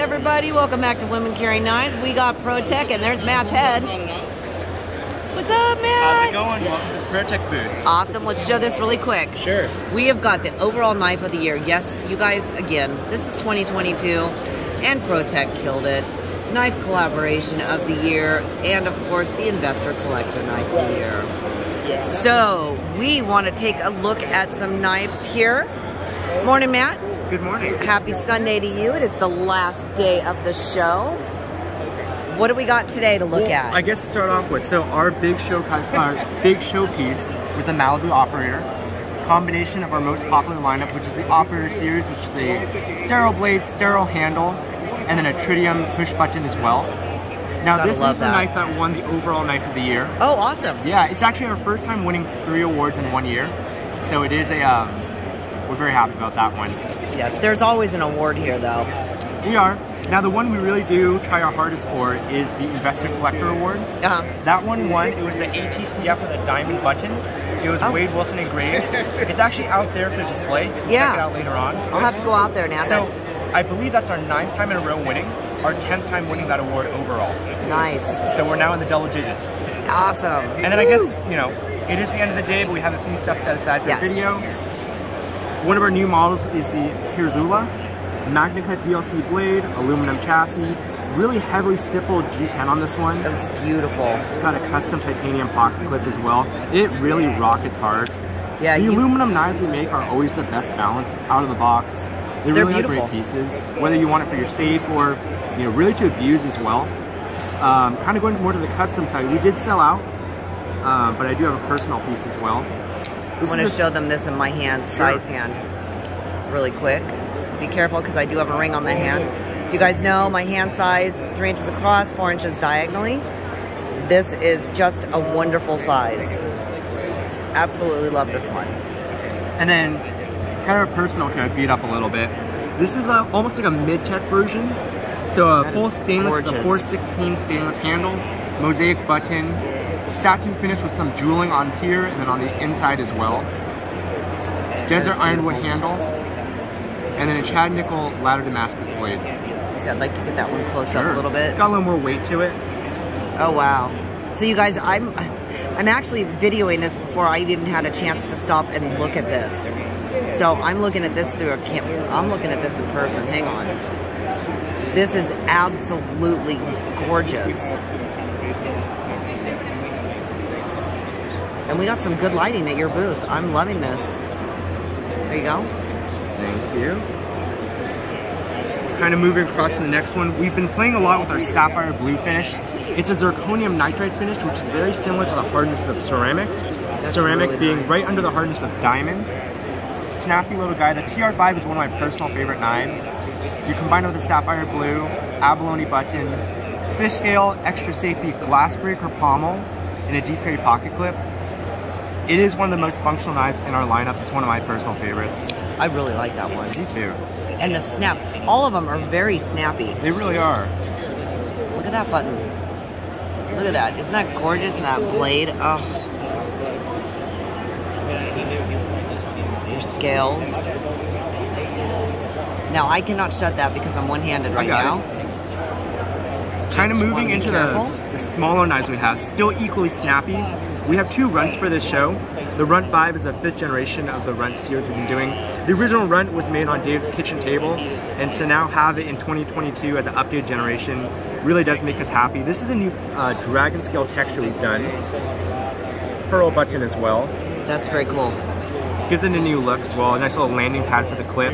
everybody? Welcome back to Women Carry Knives. We got ProTech, and there's Matt's head. What's up, Matt? How's it going? Welcome to the ProTech booth. Awesome. Let's show this really quick. Sure. We have got the overall knife of the year. Yes, you guys, again, this is 2022, and ProTech killed it. Knife collaboration of the year, and of course, the investor collector knife of the year. So, we want to take a look at some knives here. Morning, Matt. Good morning. Happy Sunday to you. It is the last day of the show. What do we got today to look at? I guess to start off with, so our big show, our big showpiece was the Malibu Operator. Combination of our most popular lineup, which is the Operator series, which is a sterile blade, sterile handle, and then a tritium push button as well. Now Gotta this is the that. knife that won the overall knife of the year. oh, awesome. Yeah, it's actually our first time winning three awards in one year. So it is a, um, we're very happy about that one. There's always an award here, though. We are. Now the one we really do try our hardest for is the Investor Collector Award. Uh-huh. That one won. It was the ATCF with a diamond button. It was Oh. Wade Wilson engraved. it's actually out there for display. Yeah. Check it out later on. I'll have to go out there add So. I believe that's our ninth time in a row winning. Our tenth time winning that award overall. Nice. So we're now in the double digits. Awesome. And then I guess, you know, it is the end of the day, but we have a few stuff set aside for Yes. the video. One of our new models is the Terzuola. Magnacut DLC blade, aluminum chassis, really heavily stippled G10 on this one. It's beautiful. It's got a custom titanium pocket clip as well. It really rockets hard. Yeah, the you- aluminum knives we make are always the best balance out of the box. They're, They're really are beautiful. great pieces, whether you want it for your safe or you know really to abuse as well. Um, kind of going more to the custom side, we did sell out, um, but I do have a personal piece as well. I This want to show them this in my hand, size hand, really quick. Be careful because I do have a ring on the hand. So you guys know my hand size, three inches across, four inches diagonally. This is just a wonderful size. Absolutely love this one. And then, kind of a personal kind of beat up a little bit. This is a, almost like a mid-tech version. So a That full stainless, the 416 stainless handle, mosaic button, satin finish with some jeweling on here and then on the inside as well. Desert ironwood handle, and then a Chad Nichols ladder Damascus blade. So I'd like to get that one close up a little bit. Got a little more weight to it. Oh wow. So you guys, I'm I'm actually videoing this before I even had a chance to stop and look at this. So I'm looking at this through a cam I'm looking at this in person. Hang on. This is absolutely gorgeous. And we got some good lighting at your booth. I'm loving this. There you go. Thank you. Kind of moving across to the next one. We've been playing a lot with our sapphire blue finish. It's a zirconium nitride finish, which is very similar to the hardness of ceramic. That's ceramic really being nice. right under the hardness of diamond. Snappy little guy. The TR5 is one of my personal favorite knives. So you combine it with the sapphire blue, abalone button, fish scale, extra safety glass breaker pommel, and a deep carry pocket clip. It is one of the most functional knives in our lineup. It's one of my personal favorites. I really like that one. Me too. And the snap, all of them are very snappy. They really are. Look at that button. Look at that. Isn't that gorgeous? And that blade. Oh. Your scales. Now, I cannot shut that because I'm one-handed right now. Kind of moving into the, the smaller knives we have, still equally snappy. We have two runts for this show. The Runt 5 is the fifth generation of the Runt series we've been doing. The original Runt was made on Dave's kitchen table, and to now have it in 2022 as an updated generation really does make us happy. This is a new uh, dragon scale texture we've done. Pearl button as well. That's very cool. Gives it a new look as well. A nice little landing pad for the clip.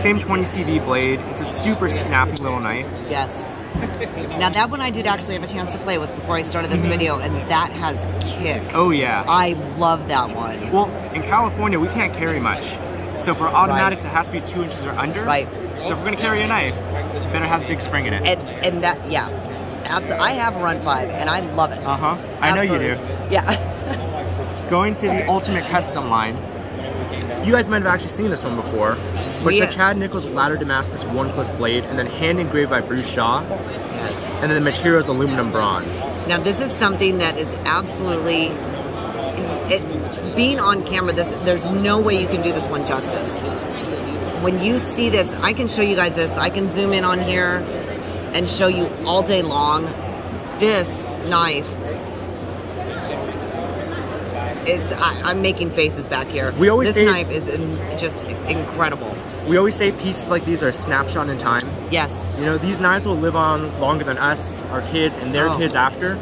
Same 20 CV blade. It's a super snappy little knife. Yes. Now, that one I did actually have a chance to play with before I started Mm-hmm. this video, and that has kick. Oh yeah. I love that one. Well, in California, we can't carry much. So for automatics, Right. it has to be two inches or under. Right. So if we're gonna carry a knife, you better have a big spring in it. And, and that, yeah. Absolutely. I have a Runt 5, and I love it. Uh huh. I know you do. Yeah. Going to the Ultimate Custom line. You guys might have actually seen this one before, but We- it's the Chad Nichols Ladder Damascus Wharncliffe blade, and then hand engraved by Bruce Shaw, yes. and then the material is aluminum bronze. Now this is something that is absolutely it being on camera this there's no way you can do this one justice. when you see this, I can show you guys this. I can zoom in on here and show you all day long. This knife is, I, am making faces back here. We always this knife is in, just incredible. We always say pieces like these are a snapshot in time. Yes. You know, these knives will live on longer than us, our kids, and their oh. kids after.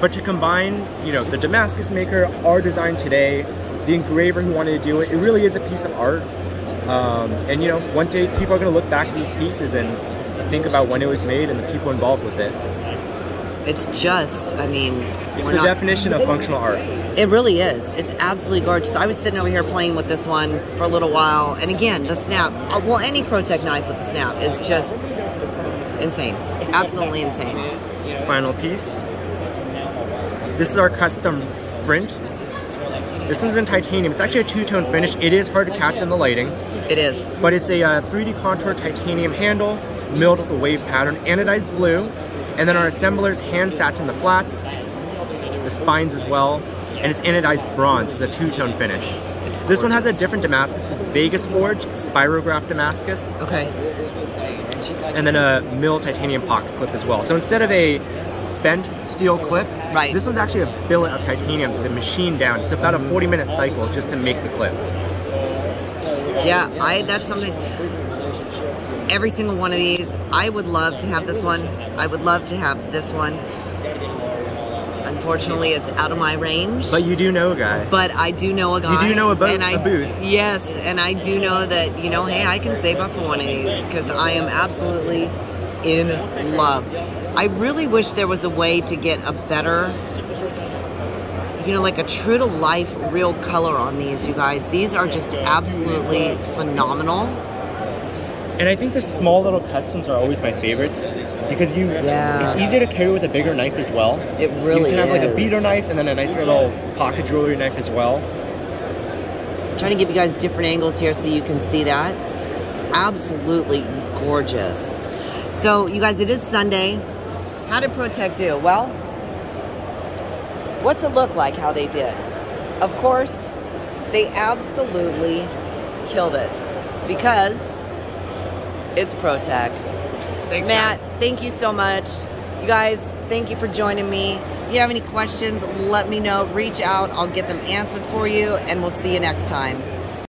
But to combine, you know, the Damascus maker, our design today, the engraver who wanted to do it, it really is a piece of art. Um, and you know, one day people are going to look back at these pieces and think about when it was made and the people involved with it. It's just, I mean, it's the not, definition of functional art. It really is. It's absolutely gorgeous. I was sitting over here playing with this one for a little while, and again, the snap. Uh, well, any ProTech knife with the snap is just insane. Absolutely insane. Final piece. This is our custom Sprint. This one's in titanium. It's actually a two-tone finish. It is hard to catch in the lighting. It is. But it's a uh, 3D contour titanium handle, milled with a wave pattern, anodized blue, and then our assemblers hand satin the flats, the spines as well, and it's anodized bronze. It's a two-tone finish. This one has a different Damascus. It's Vegas Forge, Spirograph Damascus. Okay. And then a mill titanium pocket clip as well. So instead of a bent steel clip, right. this one's actually a billet of titanium the machine down. It's about a mm-hmm. 40 minute cycle just to make the clip. Yeah, I that's something every single one of these. I would love to have this one. I would love to have this one. Unfortunately, it's out of my range. But you do know a guy. But I do know a guy. You do know a, bo- and I, a booth. Yes, and I do know that, you know, hey, I can save up for one of these because I am absolutely in love. I really wish there was a way to get a better, you know, like a true to life real color on these, you guys. These are just absolutely phenomenal. And I think the small little customs are always my favorites because you yeah. it's easier to carry with a bigger knife as well. It really You can have is. like a beater knife and then a nice little pocket jewelry knife as well. I'm trying to give you guys different angles here so you can see that. Absolutely gorgeous. So you guys, it is Sunday. How did ProTech do? Well, what's it look like how they did? Of course, they absolutely killed it because it's ProTech. Thanks, Matt, guys. thank you so much. You guys, thank you for joining me. If you have any questions, let me know. Reach out. I'll get them answered for you, and we'll see you next time.